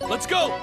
Let's go!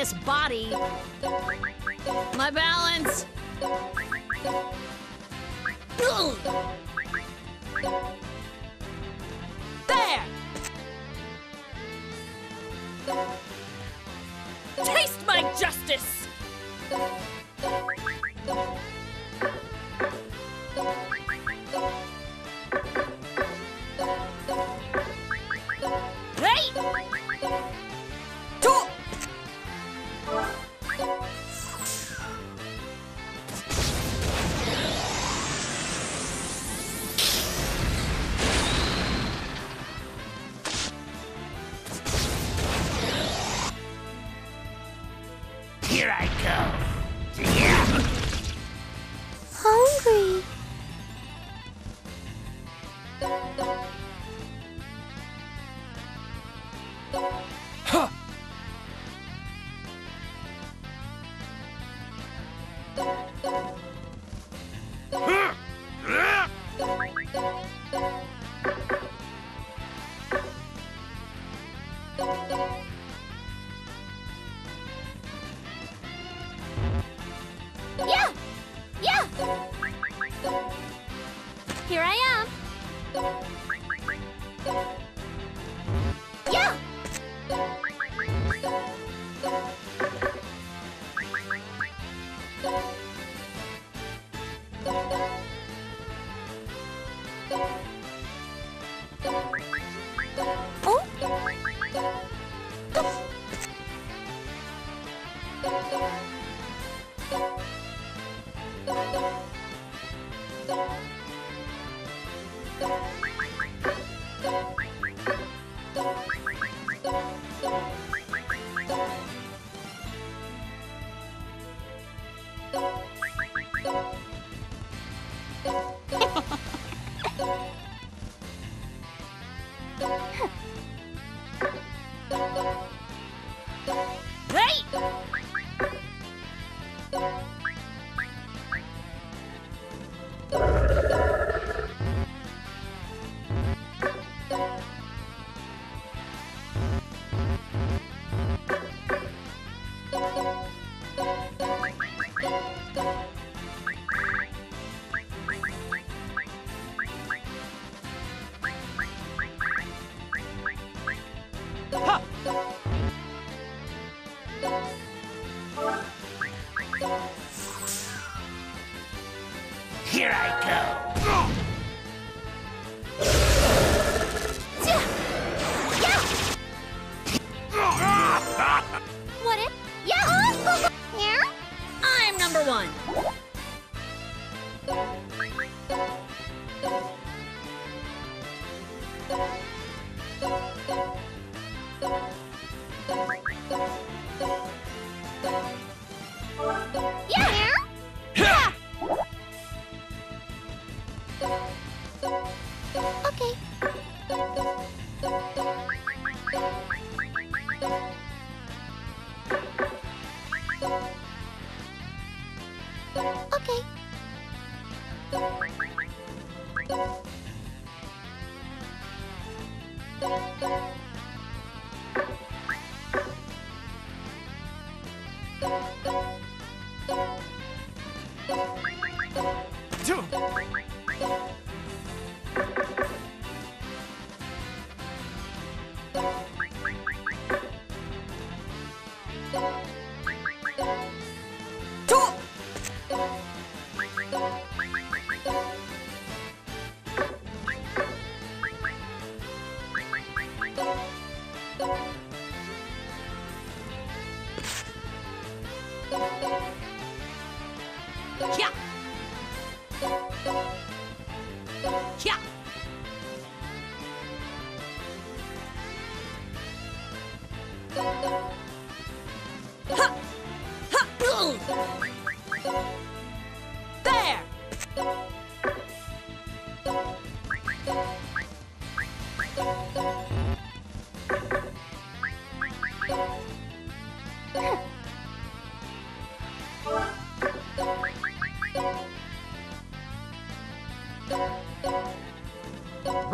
this body. My balance. There! Taste my justice!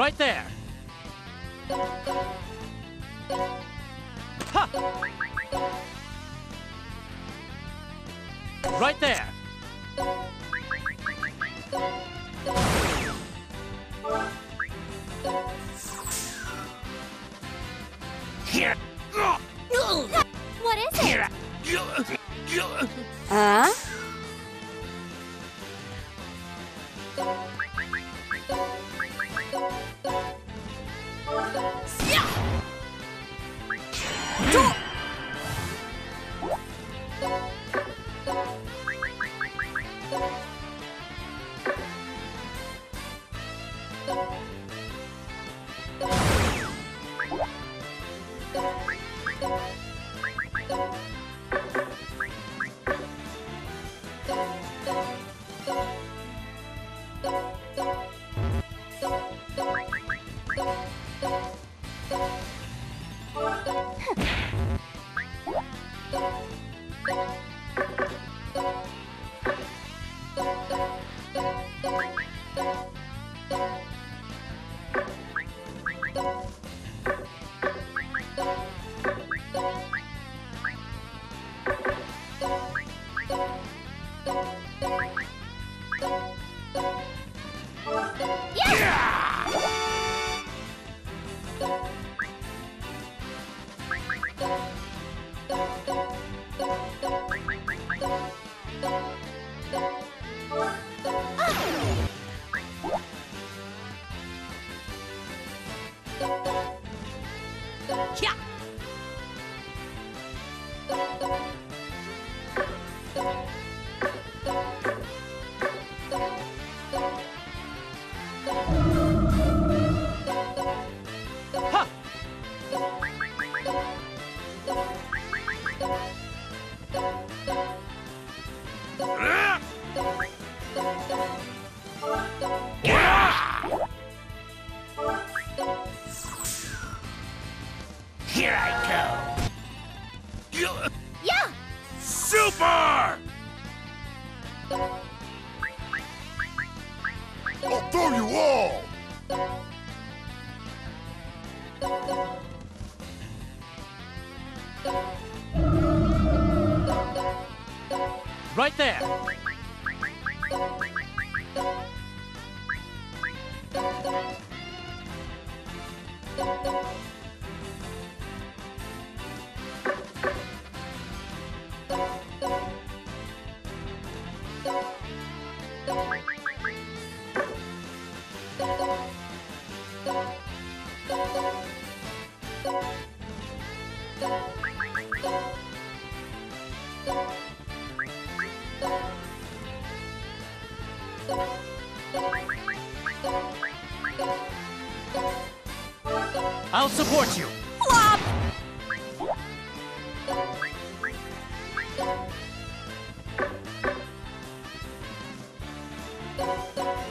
Right there. Right there. I'll support you. Flop! Are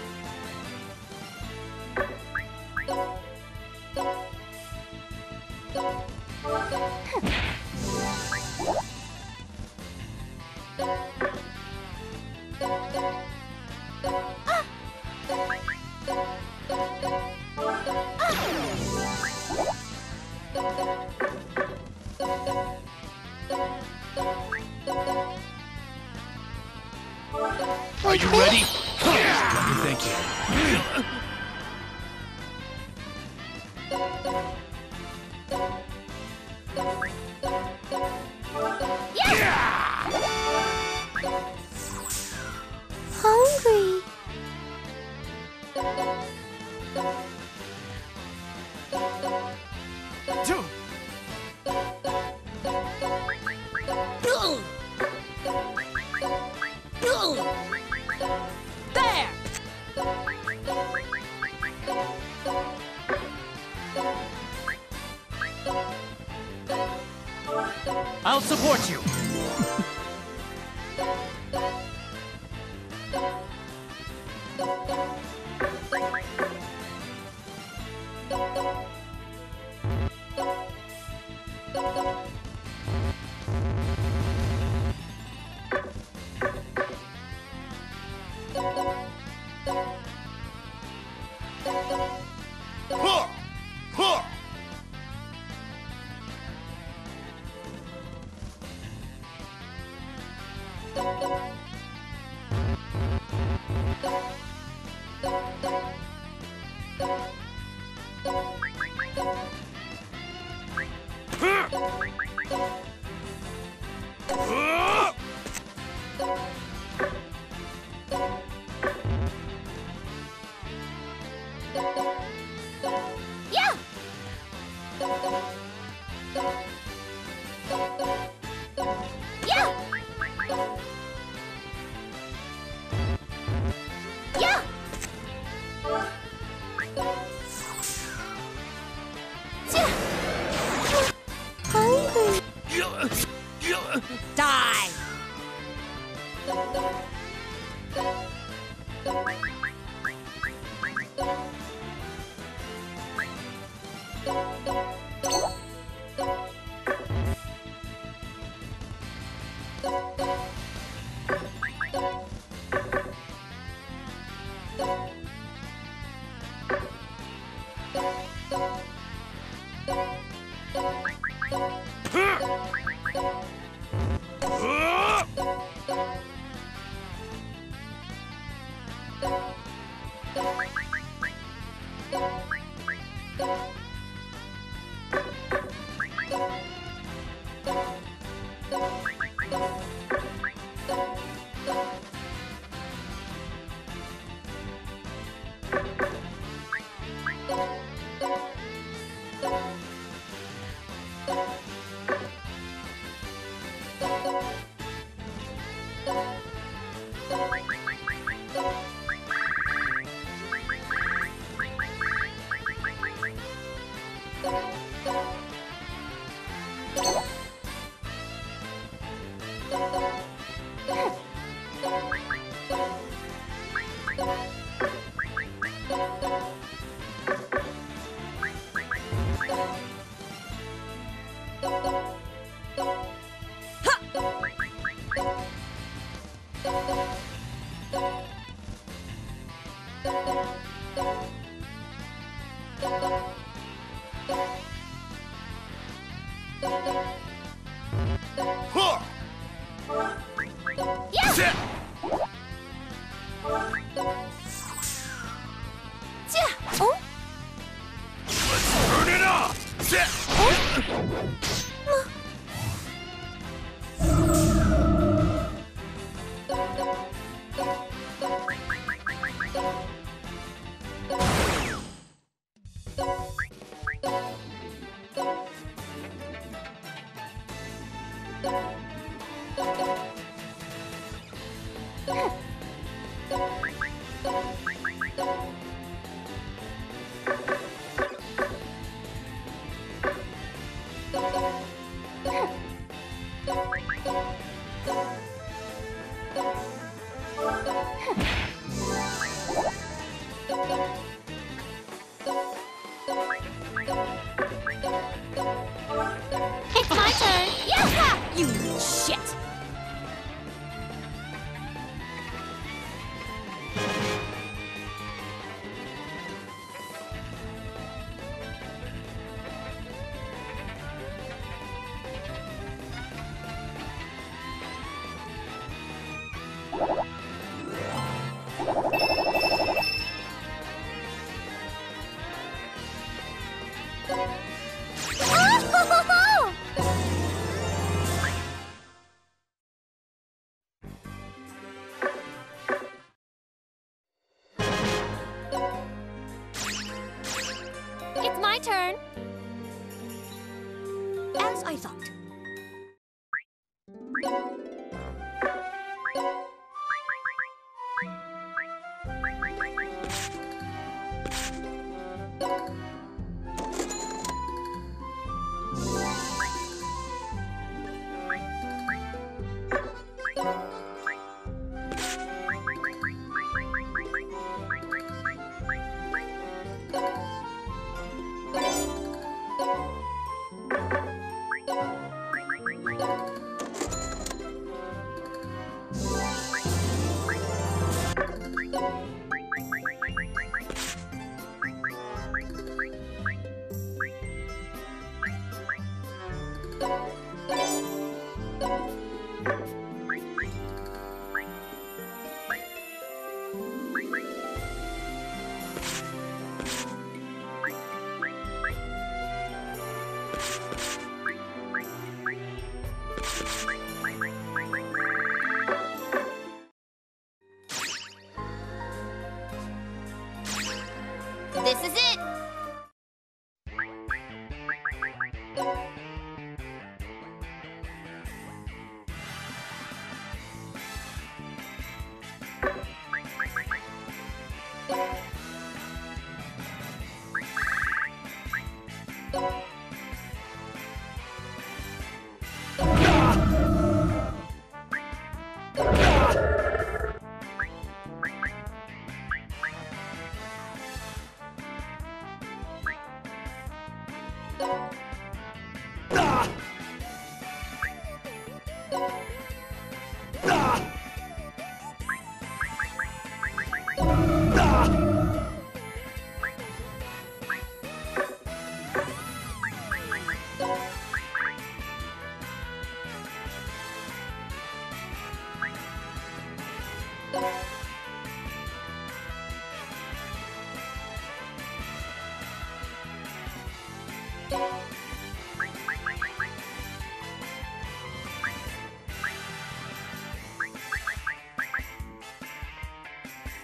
you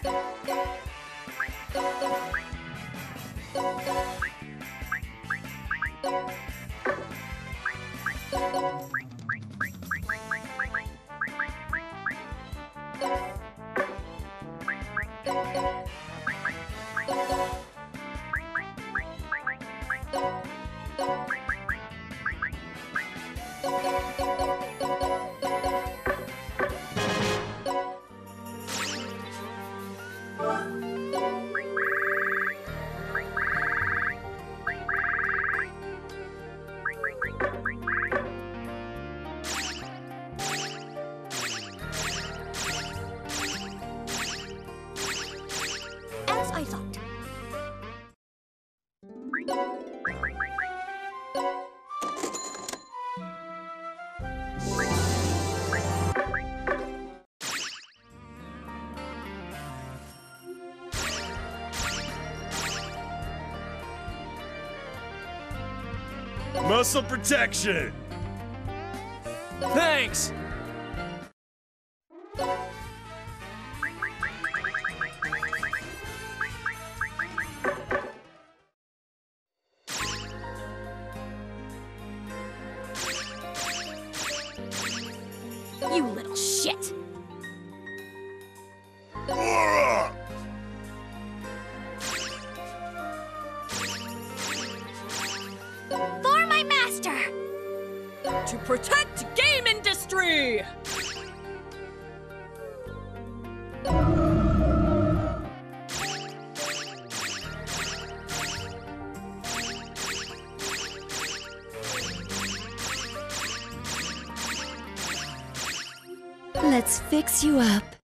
Thank you. Muscle protection! Thanks! You little shit. Fix you up.